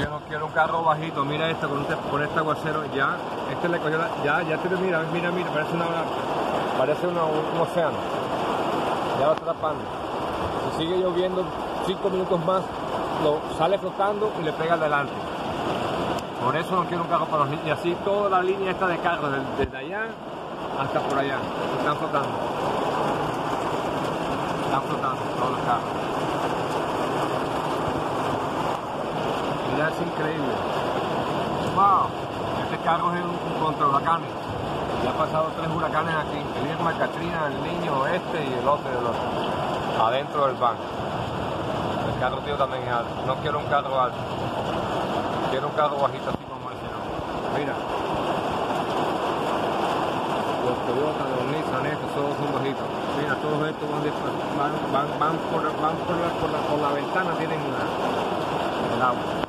yo no quiero un carro bajito. Mira esto con este, con este aguacero. Ya, este le cogió la, ya, ya te mira, mira, mira, parece una, parece un, océano. Ya lo está tapando. Si sigue lloviendo cinco minutos más, lo sale flotando y le pega al delante. Por eso no quiero un carro para los niños. Y así toda la línea esta de carros, desde, desde allá hasta por allá, están flotando. Están flotando todos los carros. Mira, es increíble. ¡Wow! Este carro es un, contra huracanes. Ya ha pasado tres huracanes aquí. El Irma, Katrina, el Niño, este y el otro y el otro. Adentro del banco. El carro tío también es alto. No quiero un carro alto. Quiero un carro bajito así como ese. No. Mira. Los Toyota, los Nissan, estos todos son bajitos. Mira, todos estos van, por, van por, la, ventana, tienen el agua.